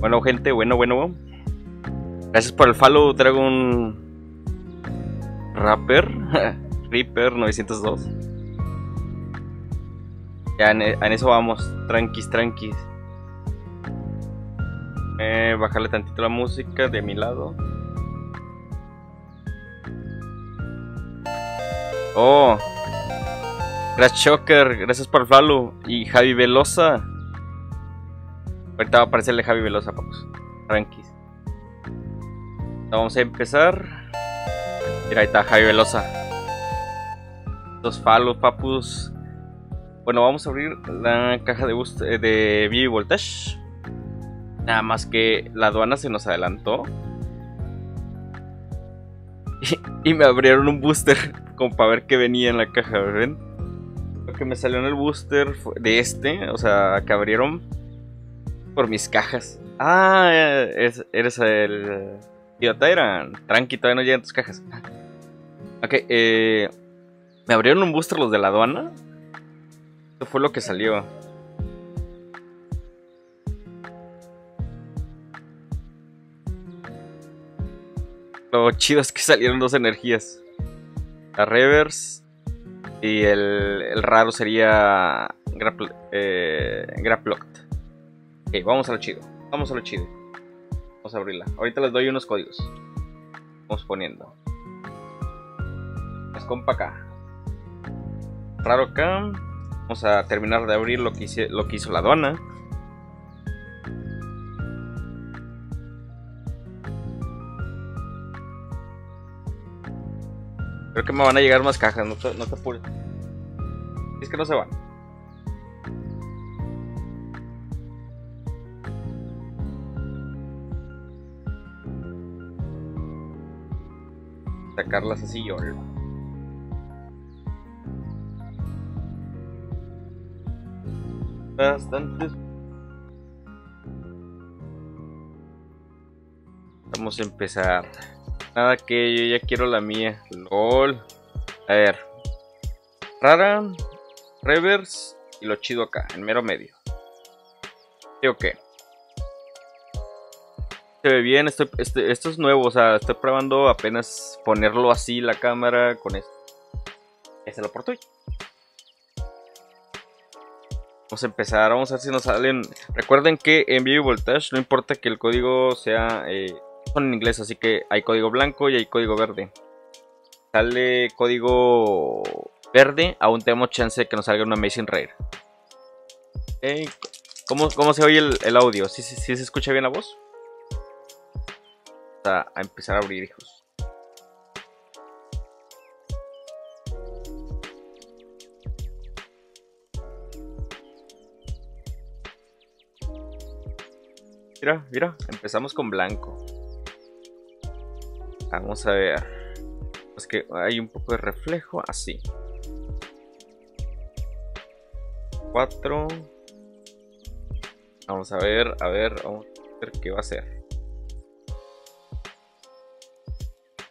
Bueno, gente, bueno, bueno. Gracias por el follow, Dragon Rapper. Reaper 902. Ya en, eso vamos. Tranquis, tranquis. Eh, bajarle tantito la música de mi lado. Oh. Crash Shocker, gracias por el follow. Y Javi Velosa. Ahorita va a aparecerle Javi Velosa, papus. Tranquis. Vamos a empezar. Mira, ahí está Javi Velosa. Dos follows, papus. Bueno, vamos a abrir la caja de, boost, eh, de BB Voltage. Nada más que la aduana se nos adelantó. Y, y me abrieron un booster como para ver qué venía en la caja, ¿ven? Lo que me salió en el booster de este, o sea, que abrieron por mis cajas. Ah, es, eres el tío Tyran. Tranqui, todavía no llegan tus cajas. Ok, eh, me abrieron un booster los de la aduana. Eso fue lo que salió. Lo chido es que salieron dos energías. La reverse y el, el raro sería Grapl eh. Ok, vamos a lo chido. Vamos a lo chido. Vamos a abrirla. Ahorita les doy unos códigos. Vamos poniendo. Es compa acá. Raro acá. Vamos a terminar de abrir lo que, hice, lo que hizo la aduana. Creo que me van a llegar más cajas, no te, no te apures. Es que no se van. Sacarlas así yo. Bastantes. Vamos a empezar. Nada que yo ya quiero la mía. LOL. A ver. Rara. Reverse. Y lo chido acá, en mero medio. ¿Sí o qué? Se ve bien, estoy, este, esto es nuevo, o sea, estoy probando apenas ponerlo así la cámara con esto. Este lo por Twitch. Vamos a empezar, vamos a ver si nos salen. Recuerden que en Vivo Voltage no importa que el código sea eh, son en inglés, así que hay código blanco y hay código verde. Sale código verde, aún tenemos chance de que nos salga una Amazing Rare. ¿Cómo, ¿Cómo, se oye el, el audio? ¿Sí, ¿Sí, ¿Sí, se escucha bien la voz? A, empezar a abrir, hijos. Mira, mira, empezamos con blanco. Vamos a ver. Es que hay un poco de reflejo, así. 4. Vamos a ver, a ver, vamos a ver qué va a hacer.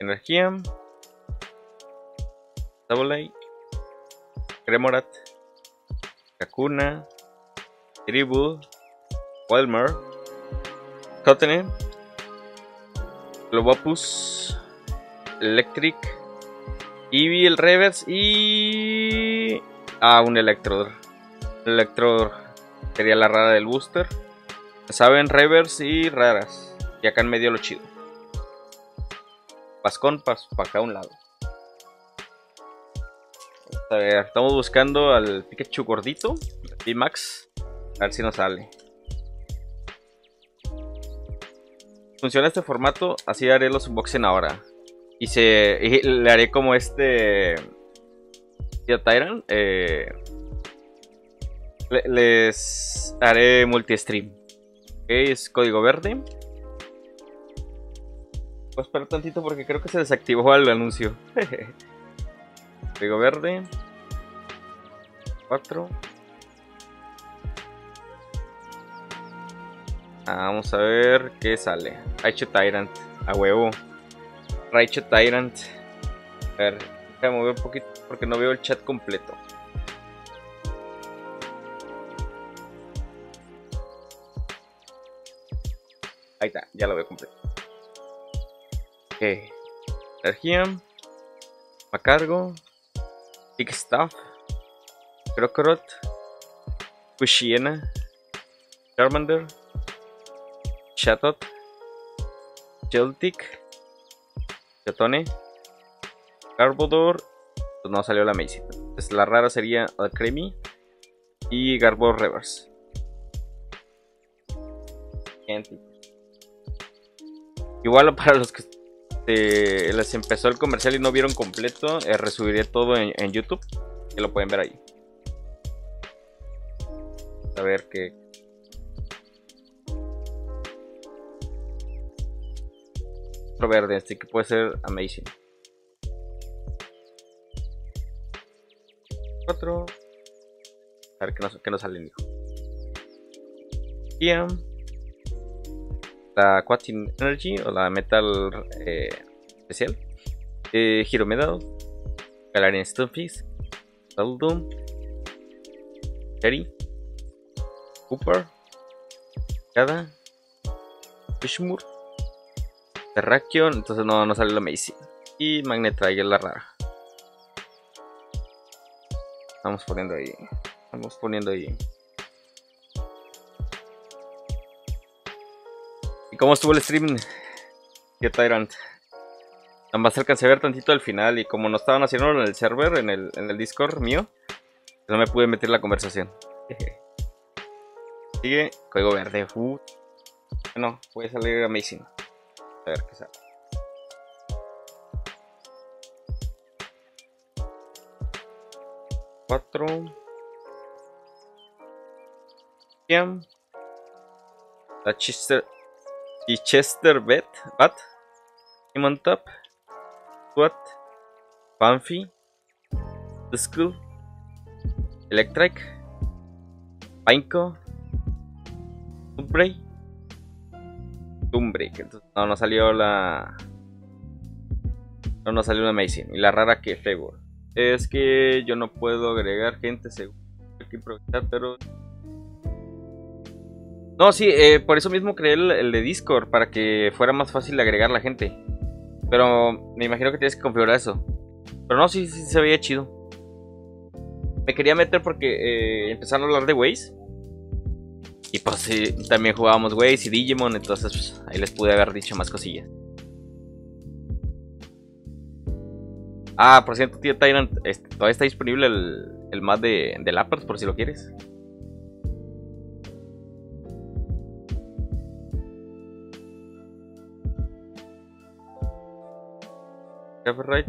Energía. Double Cremorat. Kakuna. Tribu. Wilmer. Tottenham. Globopus. Electric. Eevee, el Reverse y... Ah, un Electrode. Electrode sería la rara del booster. Saben, Reverse y raras. Y acá en medio lo chido. Pascón, para acá a un lado. Estamos buscando al Pikachu gordito. D-Max. A ver si nos sale. Funciona este formato, así haré los unboxing ahora. Y, se, le haré como este... Tyrant. Eh, les haré multi-stream. Es código verde. Voy a esperar tantito porque creo que se desactivó el anuncio. código verde. 4. Ah, vamos a ver qué sale. Raichu Tyrant. A huevo. Raichu Tyrant. A ver, déjame mover un poquito porque no veo el chat completo. Ok. Energía. Macargo. Big Stuff. Krokorot. Kushiena. Charmander. Chatot. Celtic. Chatone. Garbodor. Pues no salió la Macy. Entonces la rara sería Alcremie. Y Garbodor Reverse. Igual para los que eh, les empezó el comercial y no vieron completo, eh, resubiré todo en, YouTube. Que lo pueden ver ahí. A ver qué. Otro verde, así que puede ser amazing. 4. A ver qué nos, qué nos sale, hijo. Yeah la Quatin Energy o la Metal eh, especial. Eh, Hero Medal, Galarian Stunfish, Doom, Terry, Cooper, Cada, Fishmoor, Terrakion, entonces no, no sale la Macy. Y Magnetraiger la rara. Estamos poniendo ahí. Estamos poniendo ahí. Cómo estuvo el stream? ¿Qué Tyrant? Nada más alcancé a ver tantito al final y como no estaban haciendo en el server, en el, en el Discord mío, no me pude meter la conversación. Sigue, código verde. Uh. Bueno, puede salir amazing. A ver qué sale. Cuatro. La Chester y Chester Bet, Bat, Simon Top, Swat, Banfi, The School, Electric, Painco, Tumbrey, entonces no, no salió la... No nos salió una Amazing. Y la rara que Fable. Es que yo no puedo agregar gente seguro. Hay que improvisar, pero no, sí, eh, por eso mismo creé el, de Discord, para que fuera más fácil de agregar la gente. Pero me imagino que tienes que configurar eso. Pero no, sí, sí se veía chido. Me quería meter porque eh, empezaron a hablar de Waze. Y pues sí, también jugábamos Waze y Digimon, entonces pues, ahí les pude haber dicho más cosillas. Ah, por cierto, tío Tyrant, este, todavía está disponible el, el de, de Lappers por si lo quieres. Café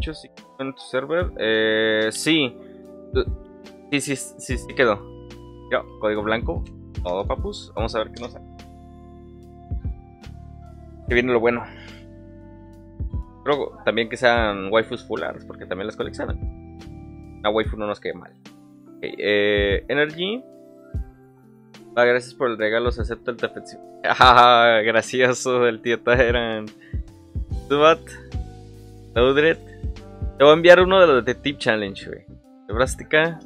en tu server. Eh, sí. Sí, sí, sí, quedó. Ya, código blanco. Todo papus. Vamos a ver qué nos sale. Que viene lo bueno. Pero también que sean waifus full porque también las coleccionan. A waifu no nos quede mal. Okay, eh, Energy. Ah, gracias por el regalo, se acepta el tapete. Ah, gracioso el tío Tyrant. Subat. Te voy a enviar uno de los de Tip Challenge, güey. Nebraska.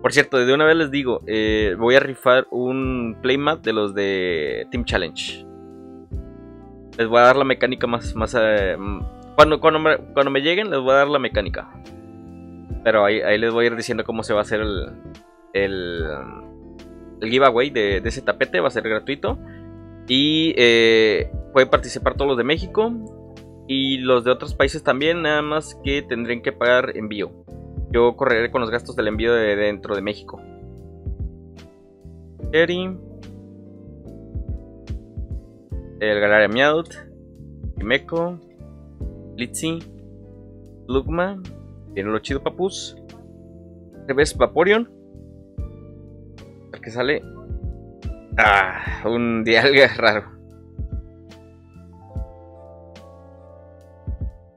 Por cierto, de una vez les digo, eh, voy a rifar un playmat de los de Team Challenge. Les voy a dar la mecánica más... más eh, cuando, cuando, me, cuando me lleguen les voy a dar la mecánica. Pero ahí, les voy a ir diciendo cómo se va a hacer el, el, el giveaway de, ese tapete. Va a ser gratuito. Y eh, pueden participar todos los de México y los de otros países también, nada más que tendrían que pagar envío. Yo correré con los gastos del envío de dentro de México. Eri. El Galaria Meowth. Imeco. Litzy. Lugma. Tiene lo chido papus. Revés Vaporeon. El que sale. Ah, un dialga raro.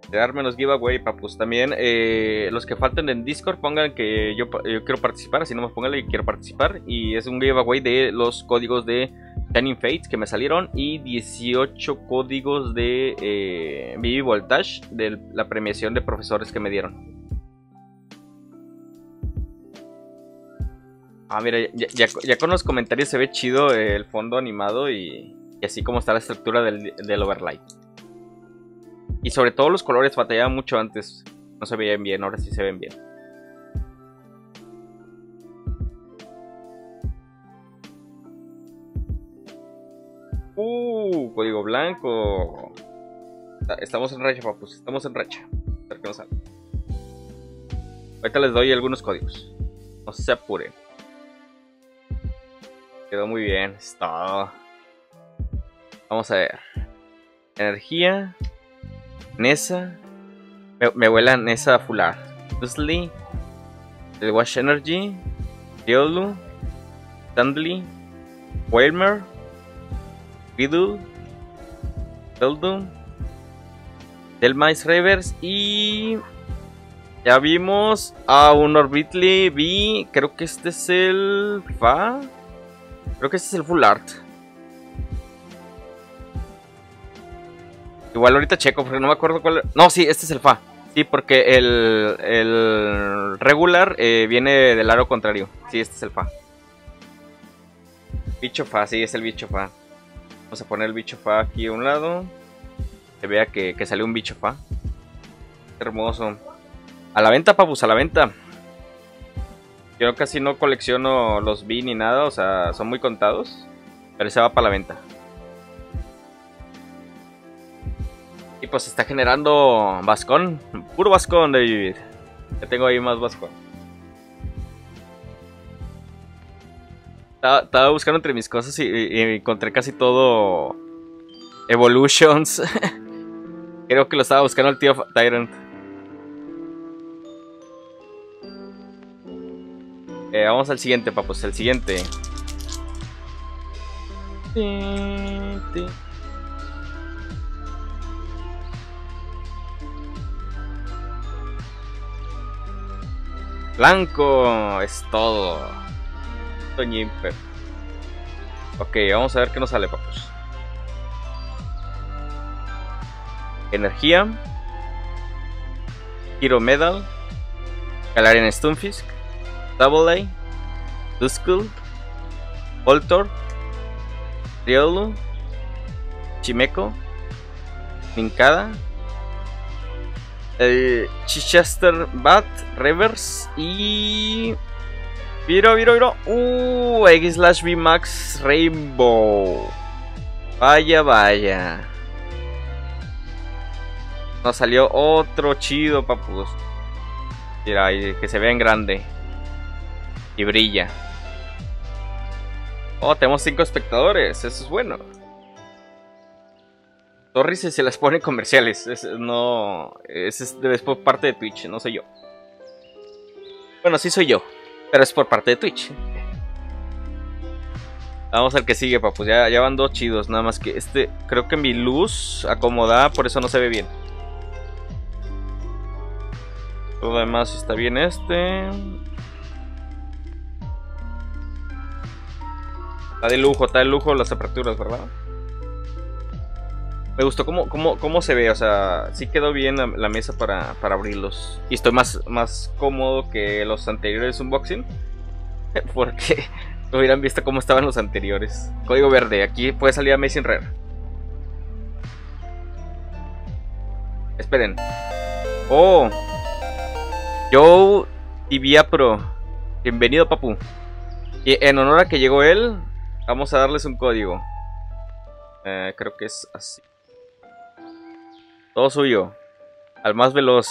De darme los giveaway, papus. También eh, los que falten en Discord pongan que yo, quiero participar, así no me pongan que quiero participar. Y es un giveaway de los códigos de Shining Fates que me salieron y 18 códigos de eh, Vivi Voltage de la premiación de profesores que me dieron. Ah, mira, ya, con los comentarios se ve chido el fondo animado y Y así como está la estructura del, del overlay. Y sobre todo los colores batallaban mucho antes. No se veían bien, ahora sí se ven bien. Uh, código blanco. Estamos en racha, papus. Estamos en racha. Ahorita les doy algunos códigos. No se apuren. Quedó muy bien. Está. Vamos a ver. Energía. Nessa. Me, me huele a Nessa Fular. Dusly. El Wash Energy. Diolu. Dundley. Whalmer. Riddle. Deldum. Delmice Revers y ya vimos a un Orbitly B. Creo que este es el Fa. Creo que este es el Full Art. Igual ahorita checo porque no me acuerdo cuál. No, sí, este es el Fa. Sí, porque el, el regular eh, viene del aro contrario. Sí, este es el Fa. Bicho Fa, sí, es el bicho Fa. Vamos a poner el bicho Fa aquí a un lado. Que vea que, que salió un bicho Fa. Hermoso. A la venta, papus, a la venta. Yo casi no colecciono los B ni nada, o sea, son muy contados. Pero ese va para la venta. Pues está generando Vascón. Puro Vascón, David. Ya tengo ahí más Vascón. Estaba, buscando entre mis cosas y, encontré casi todo Evolutions. Creo que lo estaba buscando el tío Tyrant. Eh, vamos al siguiente, papos. El siguiente. Blanco es todo. Toñimper. Ok, vamos a ver qué nos sale, papos. Energía. Hero Medal. Galarian Stunfisk. Double A, Duskull, Voltor, Riolu, Chimeco, Ninkada, el Chichester Bat, Reverse y. Viro, viro, viro. Uh, X Slash V Max Rainbow. Vaya, vaya. Nos salió otro chido, papus. Mira, que se ve en grande y brilla. Oh, tenemos 5 espectadores, eso es bueno. Sorry si se las pone comerciales, es, no, es, es, por parte de Twitch, no soy yo. Bueno, sí soy yo, pero es por parte de Twitch. Vamos al que sigue, papus. Ya, ya van dos chidos. Nada más que este. Creo que mi luz acomoda, por eso no se ve bien. Todo demás está bien este. Está de lujo, está de lujo las aperturas, ¿verdad? Me gustó cómo, cómo, cómo se ve, o sea, sí quedó bien la, mesa para, abrirlos. Y estoy más, más cómodo que los anteriores unboxing. Porque hubieran visto cómo estaban los anteriores. Código verde, aquí puede salir Amazing Rare. Esperen. Oh. Joe Tibia Pro. Bienvenido, papu. Y en honor a que llegó él, Vamos a darles un código. Eh, creo que es así. Todo suyo. Al más veloz.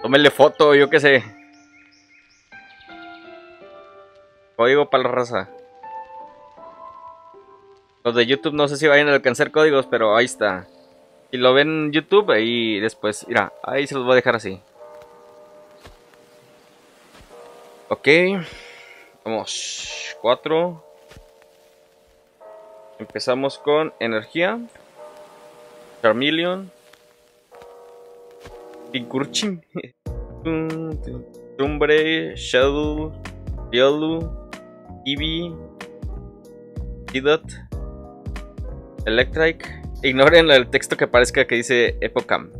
Tómenle foto, yo qué sé. Código para la raza. Los de YouTube no sé si vayan a alcanzar códigos, pero ahí está. Si lo ven en YouTube, ahí después, mira, ahí se los voy a dejar así. Ok. Vamos, 4. Empezamos con energía. Charmeleon. Pinkurchin. Tumbre, Shadow, Yellow, Eevee, Tidot, Electric. Ignoren el texto que parezca que dice Epocam.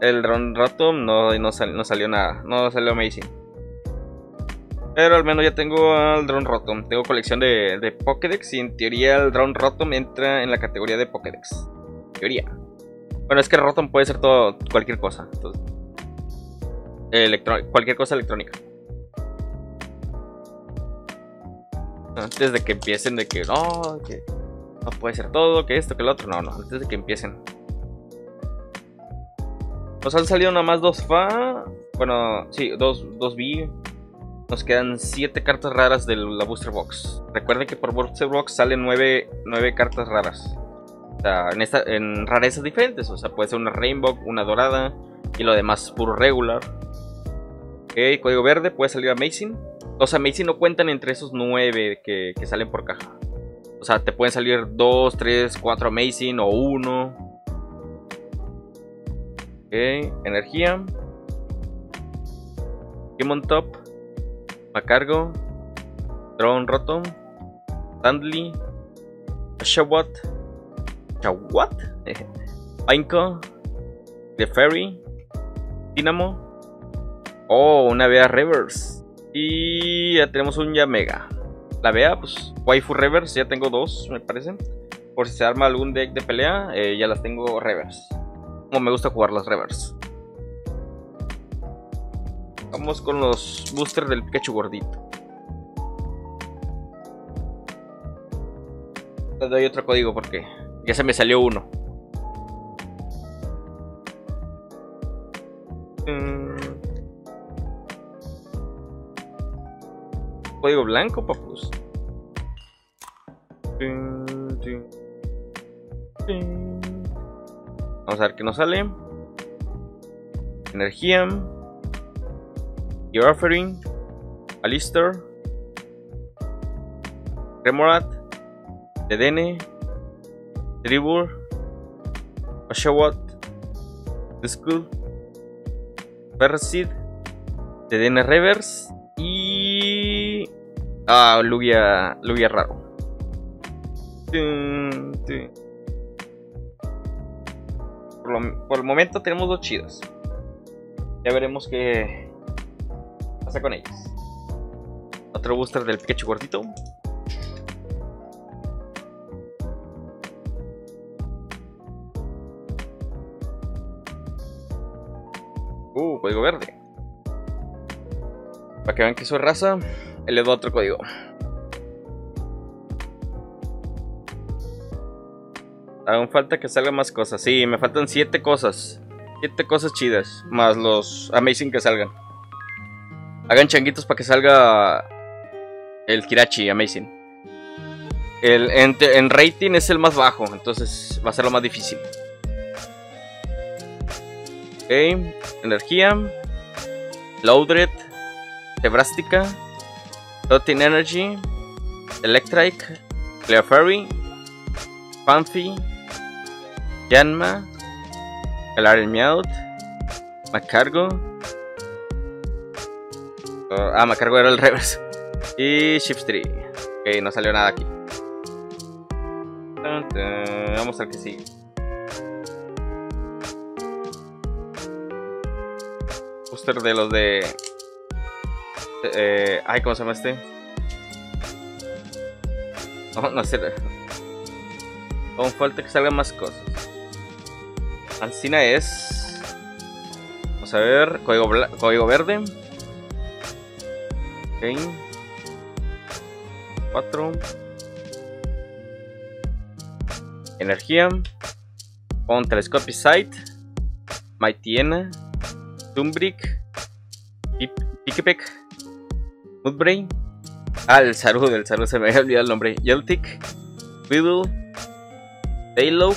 El Rato no, no, no salió nada, no salió Amazing. Pero al menos ya tengo al Drone Rotom. Tengo colección de, de Pokédex y en teoría el Drone Rotom entra en la categoría de Pokédex. Teoría. Bueno, es que Rotom puede ser todo, cualquier cosa. Cualquier cosa electrónica. Antes de que empiecen de que no, que no puede ser todo, que esto, que lo otro. No, no, antes de que empiecen. Nos han salido nada más dos FA. Bueno, sí, dos, dos B. Nos quedan 7 cartas raras de la Booster Box. Recuerden que por Booster Box salen 9, cartas raras. En, esta, rarezas diferentes. O sea, puede ser una Rainbow, una dorada y lo demás puro regular. Ok, código verde, puede salir Amazing. Los Amazing no cuentan entre esos 9 que, salen por caja. O sea, te pueden salir 2, 3, 4 Amazing o 1. Ok, energía. Game top. Macargo, Drone Rotom, Sandly, Shawat, Shawat, Painko, The Fairy, Dynamo, oh, una Bea Reverse, y ya tenemos un Yamega. La Bea, pues, Waifu Reverse, ya tengo dos, me parece. Por si se arma algún deck de pelea, eh, ya las tengo Reverse. Como me gusta jugar las Reverse. Vamos con los boosters del Pikachu gordito. Le doy otro código porque ya se me salió uno. Mm. Código blanco, papus. Vamos a ver qué nos sale. Energía. Your Offering, Alistair, Remorat, Dedene, Tribur, Oshawott, The School, Perseid, Dedene Reverse y. Ah, Lugia, Lugia raro. Por, por el momento tenemos dos chidas. Ya veremos qué, con ellas. Otro booster del Pikachu gordito. Código verde. Para que vean que soy raza, le doy otro código. Aún falta que salgan más cosas. Sí, me faltan 7 cosas. 7 cosas chidas. Más los amazing que salgan. Hagan changuitos para que salga el Kirachi Amazing. El, en, rating es el más bajo, entonces va a ser lo más difícil. Ok, energía. Loadred. Tebrástica. Floating Energy. Electric. Clearfairy. Panfi. Yanma. El Meowth. Macargo. Ah, me cargo era el reverse. Y Shift 3. Ok, no salió nada aquí. Vamos a ver qué sigue. Booster de los de. Eh, ay, ¿cómo se llama este? No, no sé. Aún falta que salgan más cosas. Ancina es. Vamos a ver. Código, código verde. 4. Energía. Con Telescopic Sight. Maitiena. Tumbrick. Pikepek. Moodbrain. Ah, el Saru, del Saru se me había olvidado el nombre. Yeltic. Weevil. Daylow.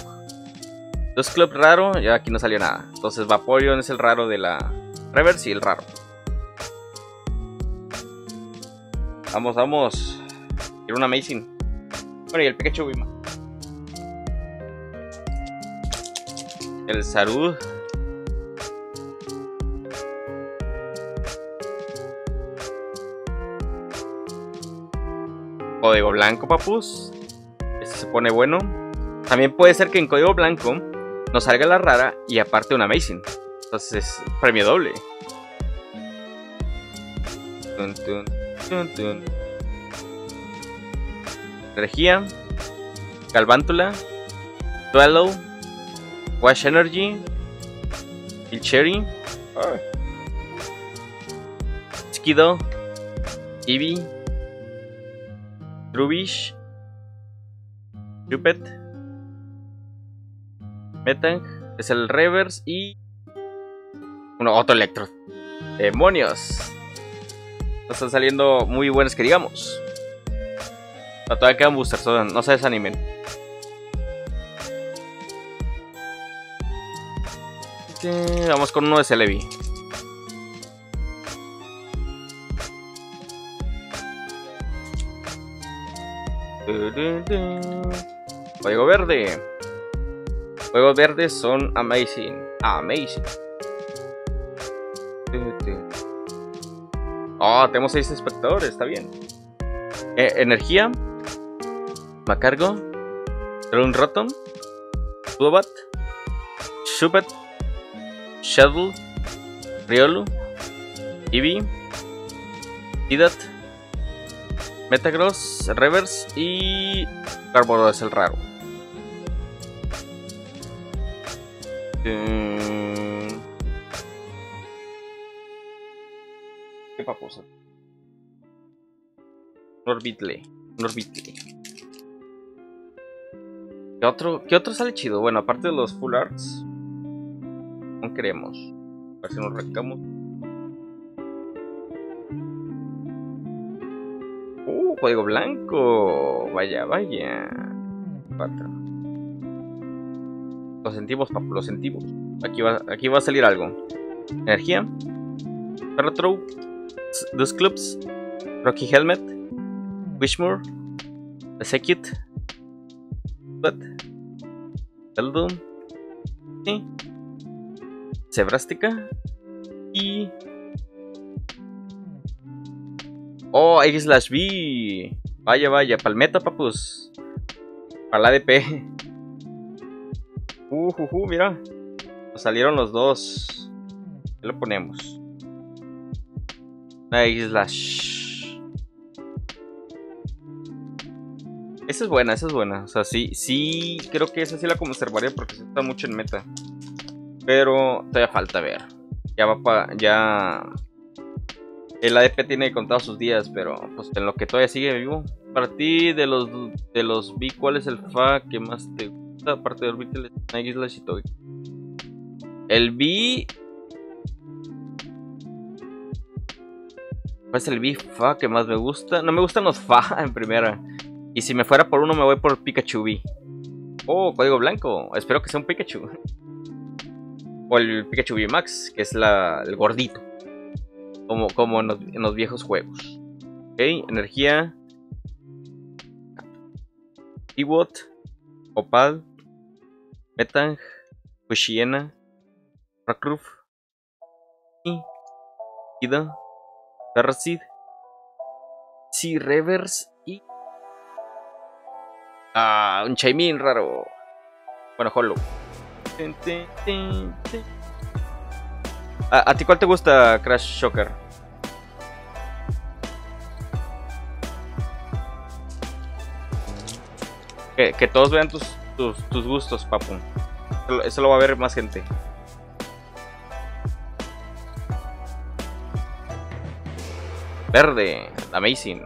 Dos Club raro. Ya aquí no salió nada. Entonces Vaporeon es el raro de la Reverse y el raro. Vamos, vamos. Quiero un Amazing. Bueno, y el Pikachu Wima. El Sarud. Código blanco, papus. Este se pone bueno. También puede ser que en código blanco nos salga la rara y aparte un Amazing. Entonces, premio doble. Energía. Galvántula. Duelo. Wash Energy. El Cherry. Skido. Eevee. Trubish. Jupet. Metang. Es el Reverse y. Uno, otro Electro. ¡Demonios! No están saliendo muy buenos que digamos. Pero todavía quedan boosters, no se desanimen. Vamos con uno de Celebi. Fuego verde. Fuegos verdes son amazing. Amazing. Oh, tenemos 6 espectadores, está bien. Eh, energía. Macargo. Drone Rotom. Subat. Shubet. Shadow. Riolu. Eevee. Idat. Metagross. Reverse. Y. Carbono es el raro. ¿Qué paposa? Norbitle. Norbitle. ¿Qué otro, ¿Qué otro sale chido? Bueno, aparte de los full arts. No queremos. A ver si nos arrancamos. Código blanco. Vaya, vaya. Cuatro. Lo sentimos, papu, lo sentimos. Aquí va, aquí va a salir algo. Energía. Retro. Dos clubs. Rocky Helmet. Wishmore. Execute. But. Eldon. Sí. Sebrástica. Y. Oh, X slash B. Vaya, vaya. Palmeta, papus. Para la ADP. Uh, uh, uh, mira. Nos salieron los dos. ¿Qué lo ponemos? X slash. Esa es buena, esa es buena. O sea, sí, sí, creo que esa sí la conservaría porque está mucho en meta. Pero todavía falta ver. Ya va para. Ya. El ADP tiene contado sus días, pero pues en lo que todavía sigue vivo. Para ti, de los de los B, ¿cuál es el FA que más te gusta? Aparte de Orbital, Slash y Toy. El B. ¿Cuál es el B FA que más me gusta? No me gustan los FA en primera. Y si me fuera por uno, me voy por Pikachu B. Oh, código blanco. Espero que sea un Pikachu. O el Pikachu V Max, que es la, el gordito. Como, como en, los, viejos juegos. Ok, energía. Ewot. Opal. Metang. Kushiena. Y. Ida. Terracid. Si Reverse. Y. Ah, un Chaimin raro. Bueno, Hollow. ¿A, ti cuál te gusta, Crash Shocker? Que, todos vean tus, tus, gustos, papu. Eso, lo va a ver más gente. Verde, amazing.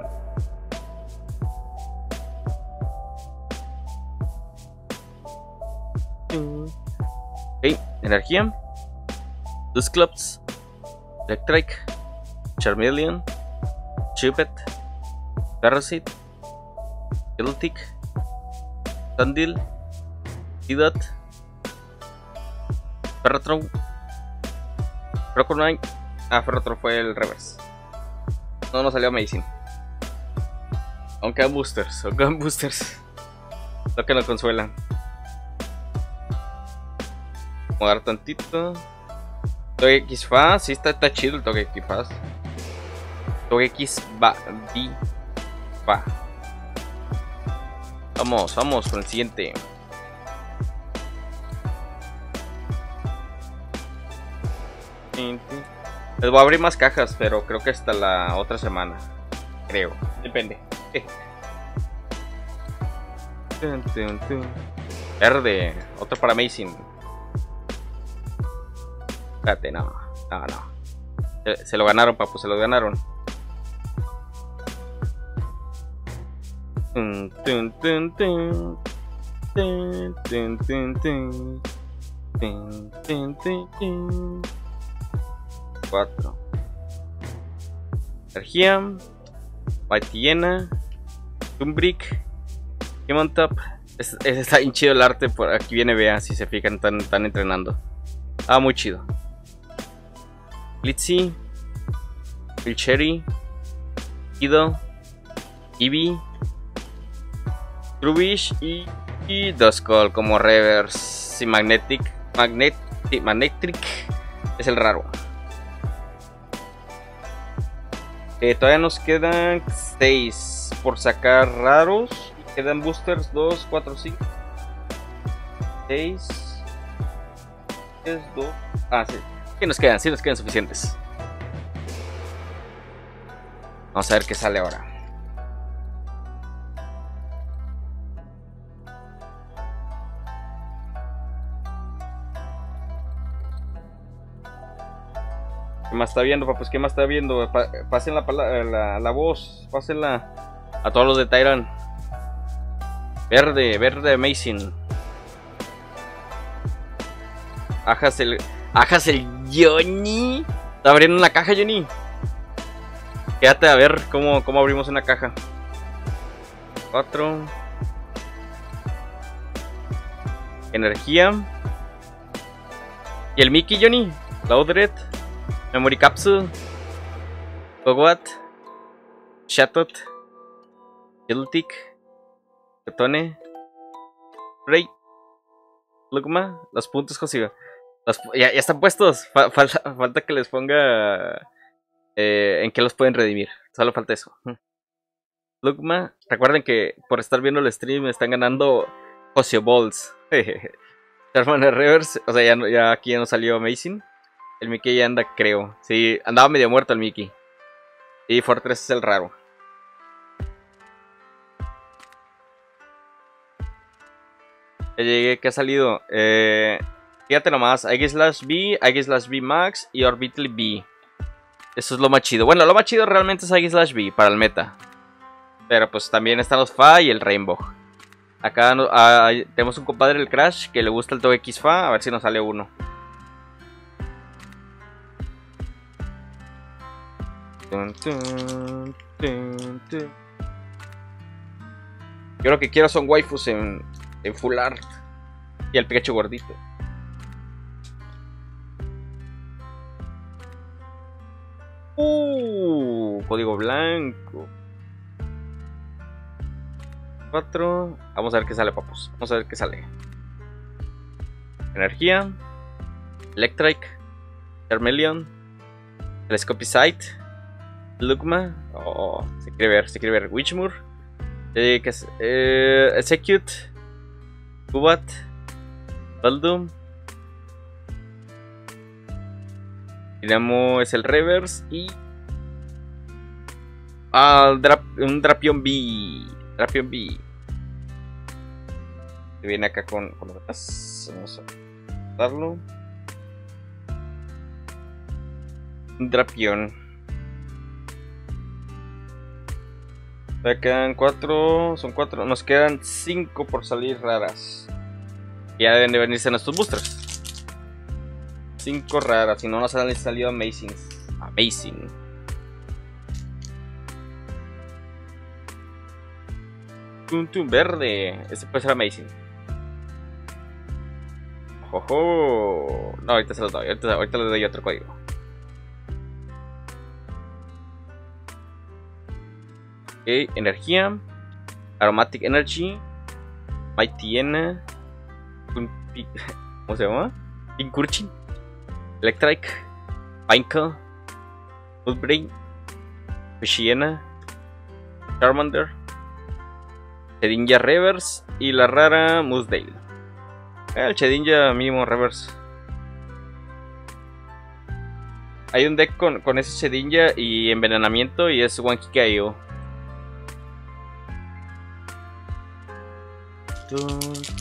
Ok, energía. Dusclops. Electric. Charmeleon. Chupet. Parasite. Celtic. Sandil. Tidot. Ferrotron. Ferroconite. Ah, Ferrotron fue el reverse. No, no salió Amazing. Aunque han boosters, aunque han boosters. Lo que nos consuelan acomodar tantito. Fa, sí está, está chido el toque X fa. Toque X va. Vamos, vamos con el siguiente. Les voy a abrir más cajas, pero creo que hasta la otra semana. creo. Depende. Verde. Otro para Amazing. Espérate, no. No, no. Se, se lo ganaron, papu, se lo ganaron. Cuatro. Energía. White llena. Tumbrick. Top. Es- está bien chido el arte. Por aquí viene, vea, si se fijan, están, están entrenando. Ah, muy chido. Blitzy. Cherry. Kido. Eevee. Trubish y, y Duskull como Reverse y Magnetic. Magnet, sí, Magnetic es el raro. Eh, todavía nos quedan 6 por sacar raros. Quedan boosters 2, 4, 5, 6, 3, 2. Ah, sí. Sí nos quedan, sí nos quedan suficientes. Vamos a ver qué sale ahora. ¿Qué más está viendo, papus? ¿Qué más está viendo? Pa- pasen la, pala- la, la voz, pásenla a todos los de Tyran. Verde, verde amazing. Ajas el. Ajas el Johnny. Está abriendo una caja, Johnny. Quédate a ver cómo, cómo abrimos una caja. 4. Energía. Y el Mickey, Johnny. Laudred. Memory Capsule. Bogot. Shatot. Giltic. Ketone. Ray. Lugma. Los puntos, José. Ya, ya están puestos. Fa- falta, que les ponga eh, en qué los pueden redimir. Solo falta eso. Lugma. Recuerden que por estar viendo el stream están ganando José Balls. Charmander Reverse. O sea, ya, ya aquí ya no salió Amazing. El Mickey ya anda, creo. Sí, andaba medio muerto el Mickey. Y Fortress es el raro. Ya llegué, ¿qué ha salido? Eh, fíjate nomás, Ig slash B, Ig slash B Max y Orbital B. Eso es lo más chido. Bueno, lo más chido realmente es Ig slash B para el meta. Pero pues también están los Fa y el Rainbow. Acá tenemos un compadre el Crash que le gusta el X Fa. A ver si nos sale uno. Yo lo que quiero son waifus en, en full art. Y el Pikachu gordito. Uh, código blanco. 4. Vamos a ver qué sale, papus. Vamos a ver qué sale. Energía. Electric. Charmeleon. Telescopic Sight. Lugma. Oh, se quiere ver, se quiere ver. Witchmoor. Eh. Eh, Execute. Kubat. Baldum. Dinamo es el reverse y. Ah, Drap- un Drapion B. Drapion B. Que viene acá con, con. Vamos a darlo. Un Drapion. Me quedan cuatro. Son cuatro. Nos quedan cinco por salir raras. Ya deben de venirse nuestros boosters. Cinco raras. Si no nos han salido amazing. Amazing. Tum tum verde. Este puede ser amazing. Ojo. No, ahorita se los doy. Ahorita, ahorita les doy otro código. Ok, energía. Aromatic Energy. Mighty pi- ¿Cómo se llama? Pinkurchin. Electric, Pinnacle, Woodbrain, Fishiena, Charmander, Chedinja Reverse y la rara Musdale. El Chedinja mínimo Reverse. Hay un deck con, con ese Chedinja y envenenamiento y es One KO.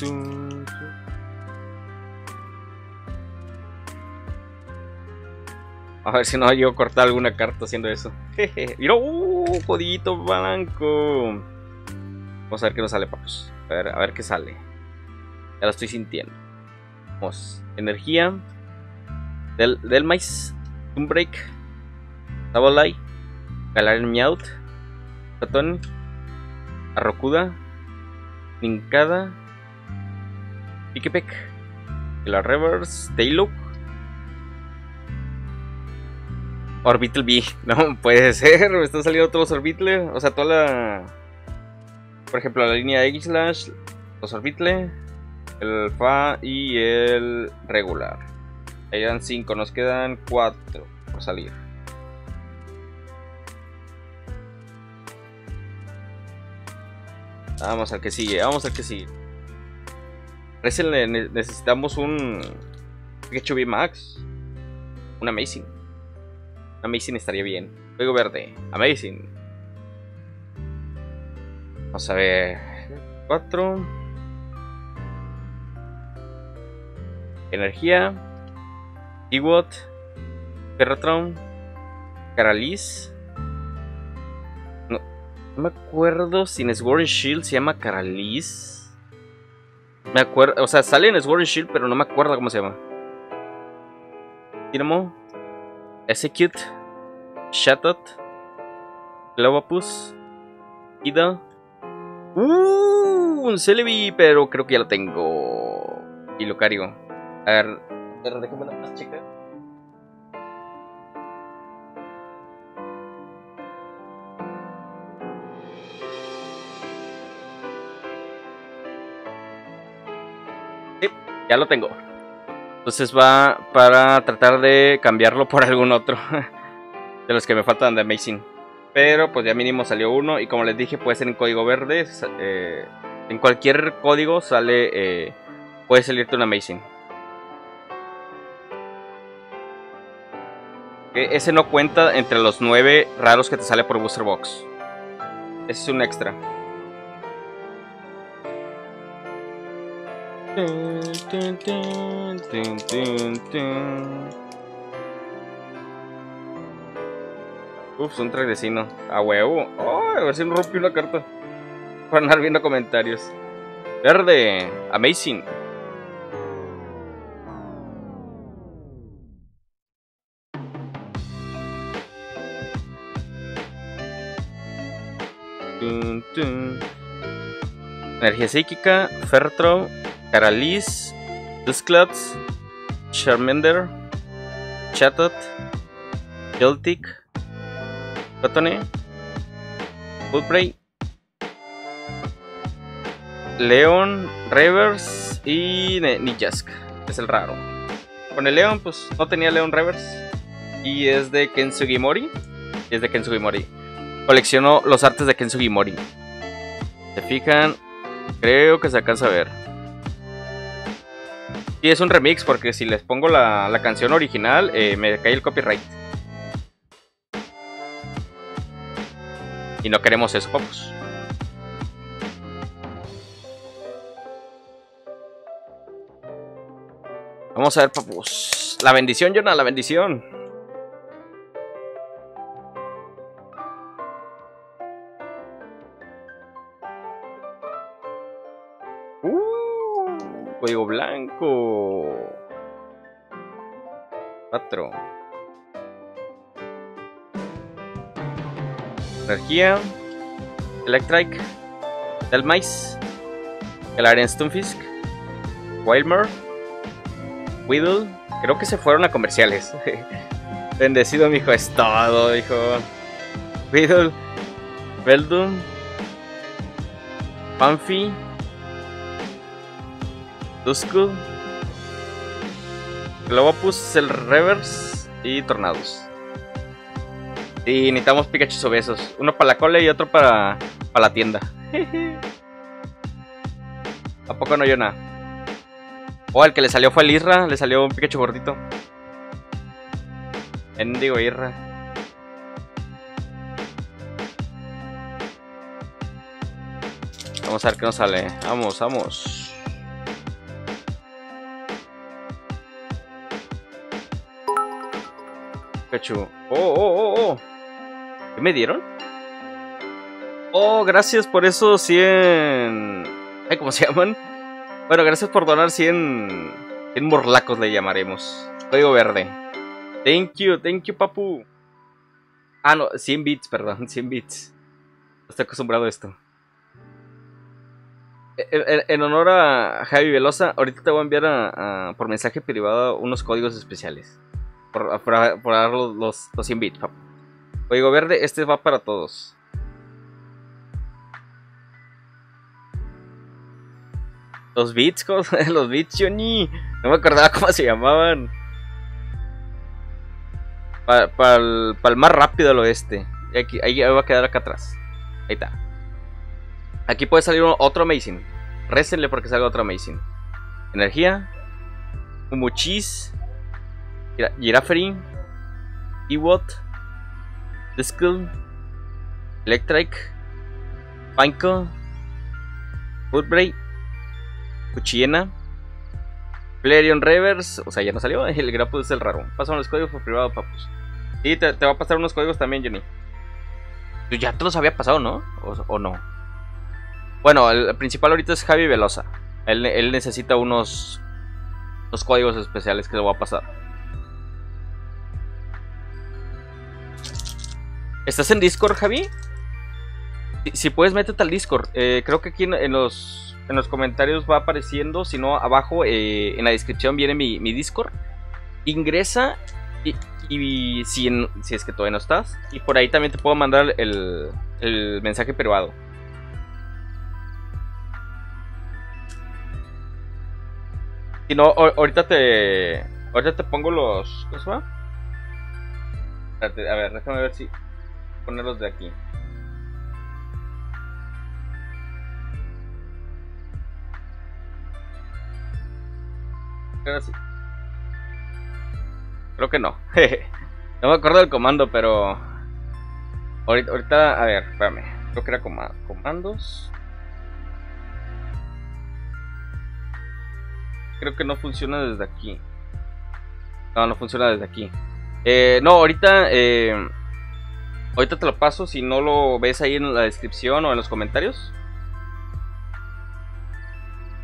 Dun. A ver si no yo cortar alguna carta haciendo eso. Mira, uh, codito blanco. Vamos a ver qué nos sale, papus. A ver, a ver qué sale. Ya lo estoy sintiendo. Vamos. Energía. Del, del maíz. Break. Eye. Galarian Meowth. Arrocuda. Nincada. Pikipek. La Reverse. Taillock. Orbital B. No puede ser. Me están saliendo todos los Orbitle. O sea, toda la. Por ejemplo, la línea X slash. Los Orbitle. El Fa y el regular. Ahí dan 5. Nos quedan 4 por salir. Vamos al que sigue. Vamos al que sigue. Parece necesitamos un Pikachu Max. Un Amazing. Amazing estaría bien. Juego verde. Amazing. Vamos a ver. 4. Energía. Ewot. Ferrotron. Caralis. No, no me acuerdo si en Sword Shield se llama Caralis. Me acuerdo, o sea, sale en Sword Shield, pero no me acuerdo cómo se llama. Dynamo. Execute, Shatot, Clovapus, Ida. Uh, un Celebi, pero creo que ya lo tengo. Y lo cargo. A ver, déjame la más chica. Sí, ya lo tengo. Entonces va para tratar de cambiarlo por algún otro. de los que me faltan de Amazing. Pero pues ya mínimo salió uno. Y como les dije, puede ser en código verde. Eh, en cualquier código sale. Eh, puede salirte un Amazing. Ese no cuenta entre los 9 raros que te sale por Booster Box. Ese es un extra. Uf, un regresino. A huevo. a ver si no rompí una carta. Para andar viendo comentarios. Verde. Amazing. Energía psíquica, Fertro, Caralis, Dusclops, Charmander, Chatot, Joltik, Cotone, Woodbray, Leon, Reverse y Nijask. Es el raro. Con el Leon, pues no tenía Leon Reverse. Y es de Kensugimori. es de Kensugimori. Colecciono los artes de Kensugimori. Se fijan, creo que se alcanza a ver. Sí, es un remix porque si les pongo la, canción original eh, me cae el copyright. Y no queremos eso, papus. Vamos a ver, papus. La bendición, Jonah, la bendición. 4. Energía. Electric. Delmice. Galarian Stunfisk. Wildmer. Whittle. Creo que se fueron a comerciales. Bendecido, hijo es todo, hijo. Whittle. Beldum. Panfi. Duskull, Globopus, el Reverse y Tornados. Y necesitamos Pikachu obesos. Uno para la cola y otro para, para la tienda. ¿A poco no yo nada? Oh, el que le salió fue el Isra. Le salió un Pikachu gordito. Endigo Irra. Vamos a ver qué nos sale. Vamos, vamos. Pikachu. Oh, oh, oh, oh. ¿Qué me dieron? Oh, gracias por esos 100... ¿Cómo se llaman? Bueno, gracias por donar 100... 100 morlacos le llamaremos. Código verde. Thank you, thank you, papu. Ah, no, 100 bits, perdón, 100 bits. Estoy acostumbrado a esto. En, honor a Javi Velosa, ahorita te voy a enviar por mensaje privado unos códigos especiales. Por, dar los, los, 100 bits. Código verde, este va para todos. Los bits, los bits, Johnny. No me acordaba cómo se llamaban. Para el, más rápido al oeste. Aquí, ahí va a quedar acá atrás. Ahí está. Aquí puede salir otro Amazing. Récenle porque salga otro Amazing. Energía. Muchis. Giraferi. Ewot. Discal. Electric. Pinko. Footbreak. Cuchillena. Flareon Reverse. O sea, ya no salió. El Grapple es el raro. Pasan los códigos por privado, papus. Sí, te, va a pasar unos códigos también, Jenny. Ya te los había pasado, ¿no? O, no. Bueno, el, principal ahorita es Javi Velosa. Él, necesita unos, unos códigos especiales que le voy a pasar. ¿Estás en Discord, Javi? Si, puedes, métete al Discord. Eh, creo que aquí en los en los comentarios va apareciendo, si no abajo eh, en la descripción viene mi, Discord. Ingresa y, si, es que todavía no estás. Y por ahí también te puedo mandar el, mensaje privado. Si no, ahorita te. Ahorita te pongo los. ¿Cómo va? a ver, déjame ver si. Ponerlos de aquí. Creo, que no. no me acuerdo del comando, pero. Ahorita, a ver, espérame. Creo que era comandos. Creo que no funciona desde aquí. No, no funciona desde aquí. Eh, no, ahorita. Eh, ahorita te lo paso. Si no lo ves ahí en la descripción o en los comentarios.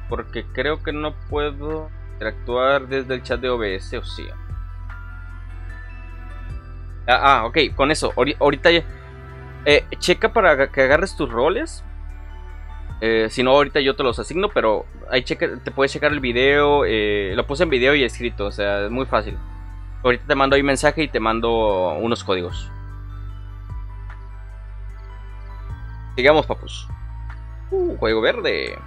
Porque creo que no puedo interactuar desde el chat de OBS, o sea. Ah, ah ok, con eso. Ahorita ya. Eh, checa para que agarres tus roles. Eh, si no, ahorita yo te los asigno, pero te puedes checar el video. Eh, lo puse en video y escrito, o sea, es muy fácil. Ahorita te mando ahí mensaje y te mando unos códigos. Sigamos, papus. Uh, juego verde.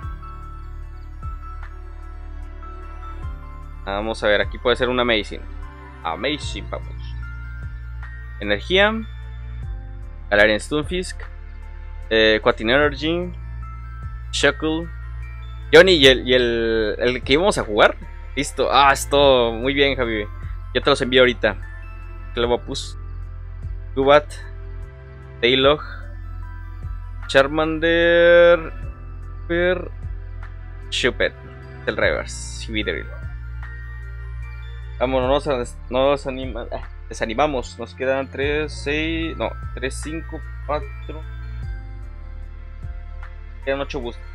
Vamos a ver, aquí puede ser un Amazing. Amazing, vamos. Energía. Galarian Stunfisk. Eh, Quatin Energy. Shuckle. Johnny, ¿y, el, el, que íbamos a jugar? Listo. Ah, esto. Muy bien, Javi. Yo te los envío ahorita. Clevopus. Gubat. Taylog. Charmander. Per. Chupet. El reverse. Vidril. Vámonos, no nos anima, ah, desanimamos. Nos quedan 3, 6, no, 3, 5, 4. Quedan 8 bustos.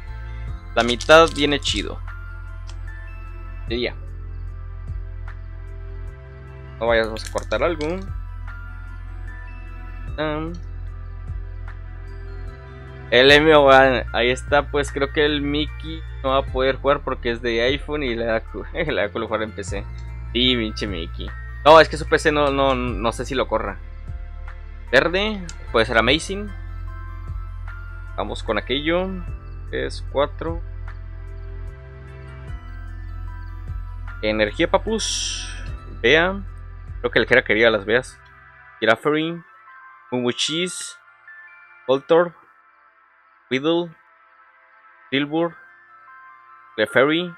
La mitad viene chido. Sería. No vayamos a cortar algo. El M ahí está, pues creo que el Mickey no va a poder jugar porque es de iPhone y le da, le da jugar en PC. Sí, pinche Mickey. No, es que su PC no, no, no sé si lo corra. Verde, puede ser Amazing. Vamos con aquello. 3, 4. Energía papus. Vea. Creo que el que era quería las veas. Giraffery. Mumuchis. Voltor. Whittle. Dilbur. Clefairy.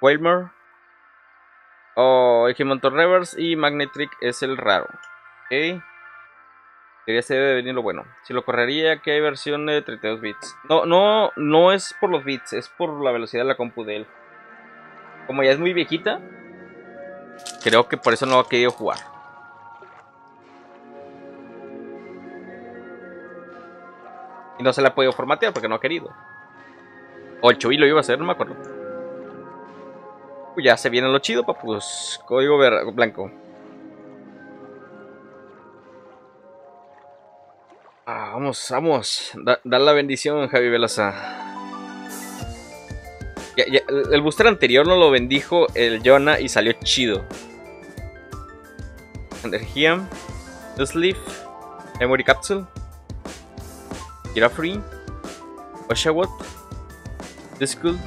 Whalmer. Oh, Hegemonton Reverse y Magnetric es el raro. Ok. Debería ser de venir lo bueno. Si lo correría, que hay versión de 32 bits. No, no, no es por los bits, es por la velocidad de la compu de él. Como ya es muy viejita, creo que por eso no ha querido jugar. No se la ha podido formatear porque no ha querido. O el lo iba a hacer, no me acuerdo. Uy, ya se viene lo chido, papus. Código blanco. Ah, vamos, vamos. Da, la bendición, Javi Velaza. el booster anterior no lo bendijo el Jonah y salió chido. Energía. Sleep. Memory Capsule. Girafree. Oshawott. Discool.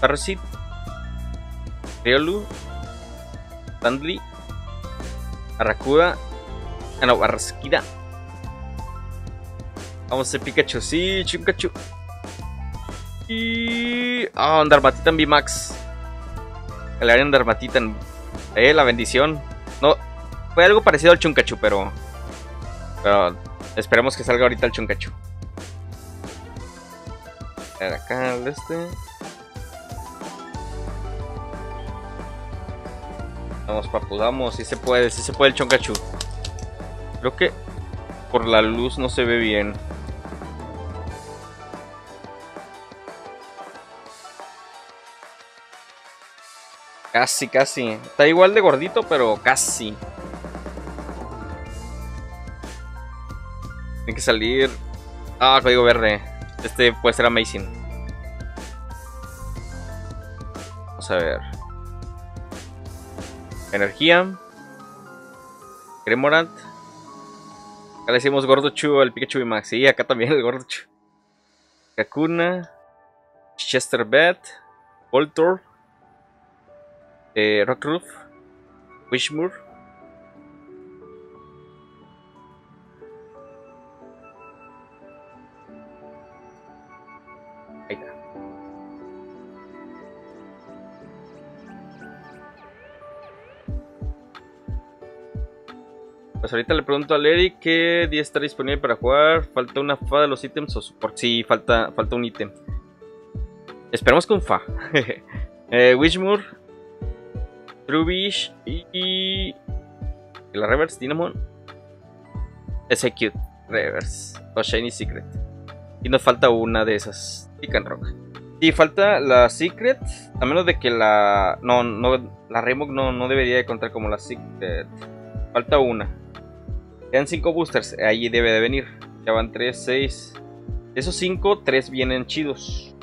Parasite. Riolu. Tandli. Arracuda. Ah, no, Barrasquida. Vamos a Pikachu. Sí, Pikachu. Y. Ah, oh, Darmatitan VMAX. El área Darmatitan. Eh, la bendición. No. Fue algo parecido al Chunkachu, pero. Pero. Esperemos que salga ahorita el Chunkachu. A ver, acá el este. Vamos, papu, vamos. Si se puede, si se puede el Chunkachu. Creo que por la luz no se ve bien. Casi, casi. Está igual de gordito, pero casi. Tiene que salir. Ah, código verde. Este puede ser amazing. Vamos a ver. Energía. Cremorant. Acá le decimos Gordo Chu al Pikachu y Max. Sí, acá también el Gordo Chu. Kakuna. Chester Bat. Voltor eh, Roof, Wishmore. Pues ahorita le pregunto a Larry qué día está disponible para jugar. Falta una fa de los ítems o support. Sí, falta, falta un ítem. Esperemos con fa. eh, Wishmore Trubish y, la Reverse Dynamon. Execute Reverse o Shiny Secret. Y nos falta una de esas. Pick Rock. Y falta la Secret. A menos de que la. No, no. La Remog no, no debería de contar como la Secret. Falta una. Quedan 5 boosters. Ahí debe de venir. Ya van 3, 6. De esos 5, 3 vienen chidos.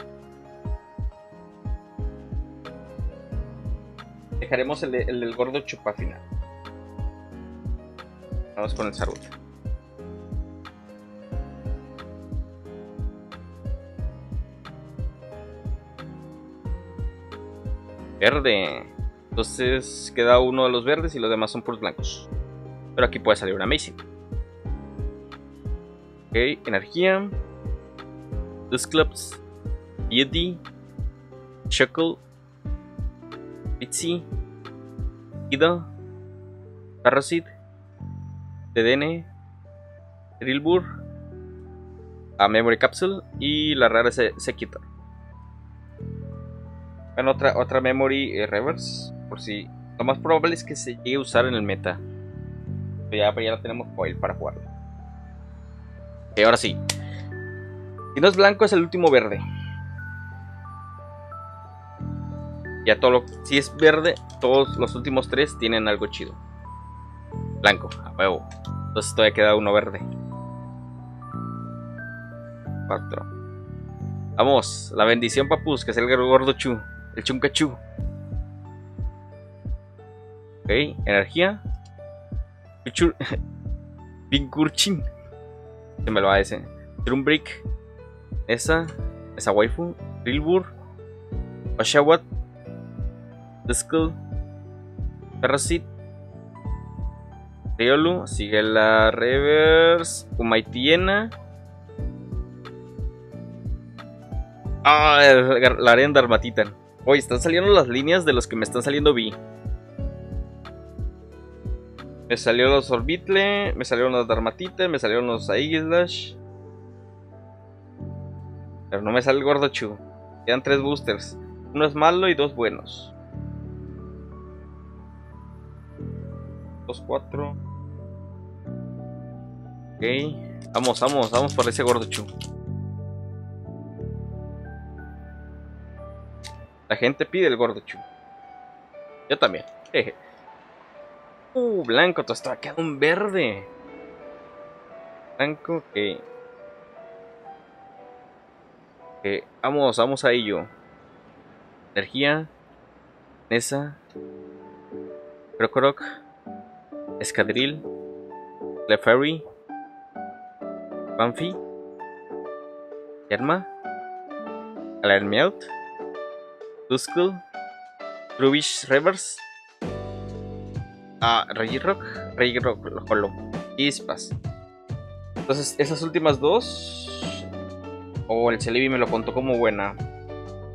Dejaremos el, del gordo chupa final. Vamos con el Sarut. Verde. Entonces queda uno de los verdes y los demás son puros blancos. Pero aquí puede salir una Amazing. Ok, energía. Dusclops. Beauty. Chuckle. Pitsy. Ido, Parrosit, TDN, Drillbur, a Memory Capsule y la rara se, quita. Bueno, otra, otra Memory eh, Reverse, por si. Lo más probable es que se llegue a usar en el meta. Ya, ya la tenemos foil para jugarlo. Y ahora sí. Si no es blanco, es el último verde. Ya todo lo, si es verde, todos los últimos tres tienen algo chido. Blanco, a huevo. Entonces todavía queda uno verde. Cuatro. Vamos, la bendición papus, que es el gordo chu. El chuncachu. Ok, energía. Pinkurchin. Se me lo va ese. Brick. Esa. Esa waifu. Drillbur. Oshawat. The School, Parasite, Riolu, sigue la Reverse, Umaitiena. Ah, la arena Armatitan. Oye, están saliendo las líneas de los que me están saliendo vi. Me salieron los Orbitle, me salieron los Darmatite, me salieron los Aegislash. Pero no me sale el Gordo Chu. Quedan tres boosters. Uno es malo y dos buenos. Dos, cuatro. Ok. Vamos, vamos, vamos por ese Gordo Chu. La gente pide el Gordo Chu. Yo también. Uh, blanco, todo está queda un verde. Blanco, que. Vamos, vamos a ello. Energía. Nessa. Crocoroc. Escadril. Clefairy. Banfi. Yerma. Alarmeout. Duskull. Rubish Reverse. Ah, Regirock. Regirock Hollow. Chispas. Entonces, esas últimas dos. O el Celebi me lo contó como buena.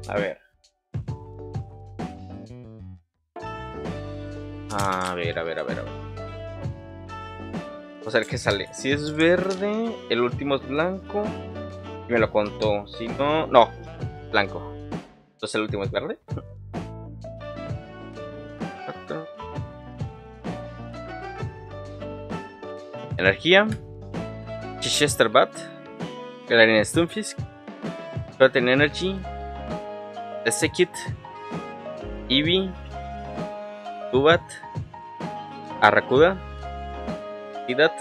A ver. A ver, a ver, a ver, a ver. Vamos a ver qué sale. Si es verde, el último es blanco. Y me lo contó. Si no, no, blanco. Entonces el último es verde. Energía. Chichester Bat. Galarian Stunfisk. Protein Energy. Execute. Eevee. Tubat. Arracuda. Tidat.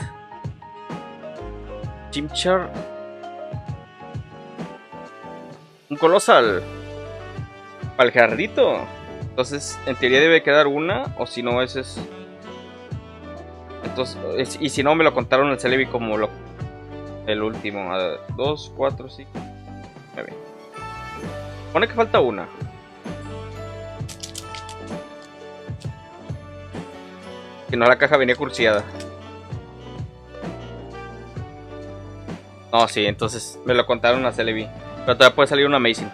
Chimchar. Un colosal. Paljardito. Entonces, en teoría debe quedar una. O si no, ese es y si no, me lo contaron el Celebi como lo, el último. 2, 4, 5, 9. Pone que falta una. Si no, la caja venía cursiada. No, sí, entonces me lo contaron a Celebi. Pero todavía puede salir un Amazing.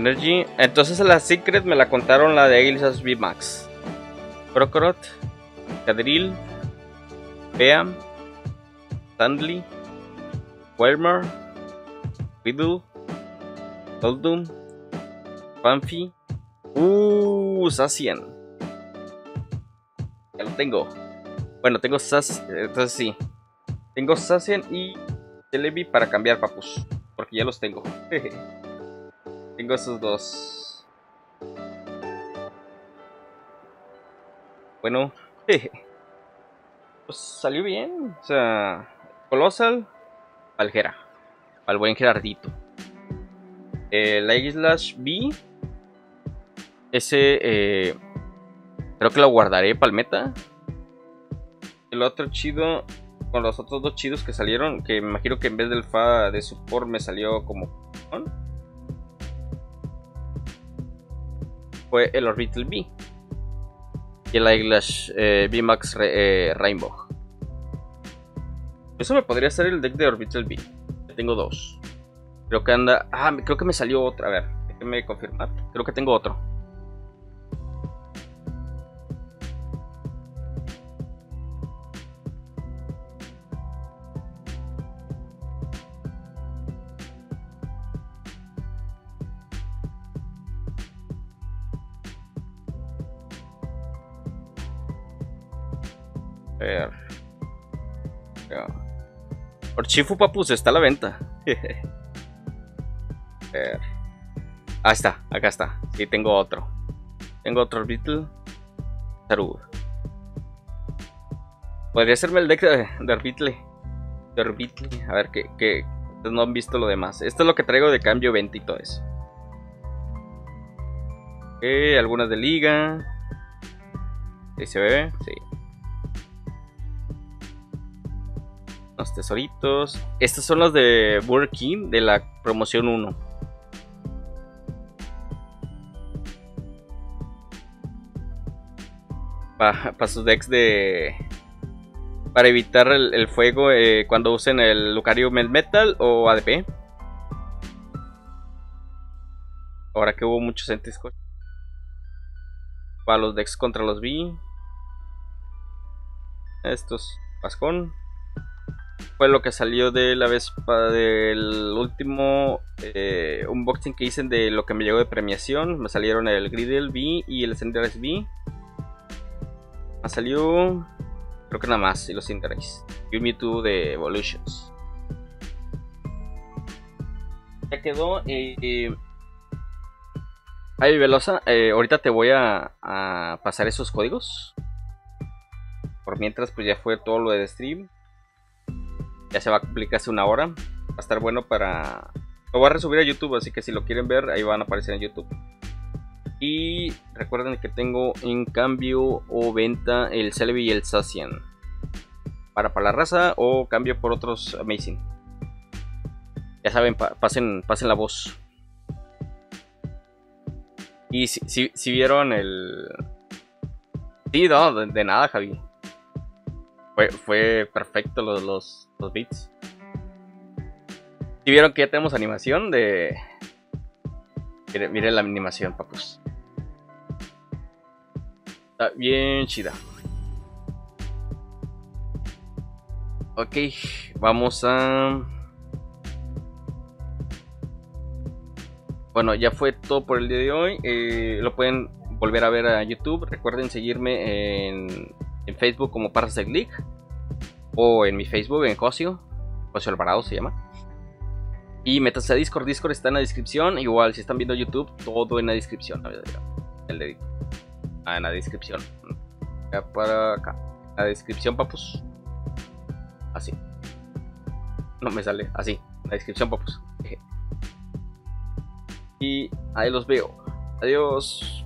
Energy. Entonces la Secret me la contaron la de Ailsas V-Max. Krokorot, Cadril, Peam, Sandly, Welmer, Fiddle, Oldum, Panfi, Uh, Sassian. Ya lo tengo. Bueno, tengo Sassian. Entonces sí. Tengo Sassian y Celebi para cambiar papus. Porque ya los tengo. Tengo esos dos. Bueno, pues salió bien. O sea, Colossal, Valgera. Al buen Gerardito. Eh, la Slash B. Ese eh, creo que lo guardaré palmeta. El otro chido. Con los otros dos chidos que salieron. Que me imagino que en vez del Fa de support me salió como fue el Orbital B y el Eyelash eh, B-Max eh, Rainbow. Eso me podría ser el deck de Orbital B. Tengo dos. Creo que anda. Ah, creo que me salió otra. A ver, déjenme confirmar. Creo que tengo otro. Ver. Por Chifu Papus está a la venta. ver. Ahí está, acá está. Sí, tengo otro. Tengo otro Beetle. Tarug. Podría serme el deck de, de De A ver, que, no han visto lo demás. Esto es lo que traigo de cambio 20 y todo eso. Ok, algunas de liga. Ahí se ve, sí. Tesoritos. Estos son los de Burger de la promoción 1. Para sus decks de. Para evitar el, fuego eh, cuando usen el Lucario Metal o ADP. ahora que hubo muchos entes para los decks contra los B. Estos, Pascón. Fue lo que salió de la vez del último eh, unboxing que hice de lo que me llegó de premiación. Me salieron el Griddle B y el Cinderace B. Me salió, creo que nada más, y los Cinderace. Y un Mewtwo de Evolutions. Ya quedó. Eh, Ay, Velosa, eh, ahorita te voy a, pasar esos códigos. Por mientras, pues ya fue todo lo de stream. Ya se va a cumplir casi una hora. Va a estar bueno para... Lo voy a resubir a YouTube, así que si lo quieren ver, ahí van a aparecer en YouTube. Y recuerden que tengo en cambio o venta el Celebi y el Sacian. Para para la raza o cambio por otros Amazing. Ya saben, pasen, pasen la voz. Y si, si, vieron el... Sí, no, de, nada, Javi. Fue, perfecto los, los, beats. Si vieron que ya tenemos animación de... Miren, la animación, papus. Está bien chida. Ok, vamos a... Bueno, ya fue todo por el día de hoy. Eh, lo pueden volver a ver a YouTube. Recuerden seguirme en, Facebook como Parasec League. O en mi Facebook, en Cosio. Cosio Alvarado se llama. Y métanse a Discord. Discord está en la descripción. Igual, si están viendo YouTube, todo en la descripción. El dedito. Ah, en la descripción. Ya para acá. La descripción, papus. Así. No me sale. Así. La descripción, papus. Y ahí los veo. Adiós.